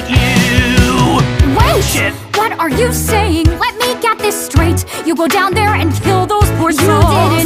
hate you Wait! Oh, shit. What are you saying? Let me get this straight You go down there and kill those poor you souls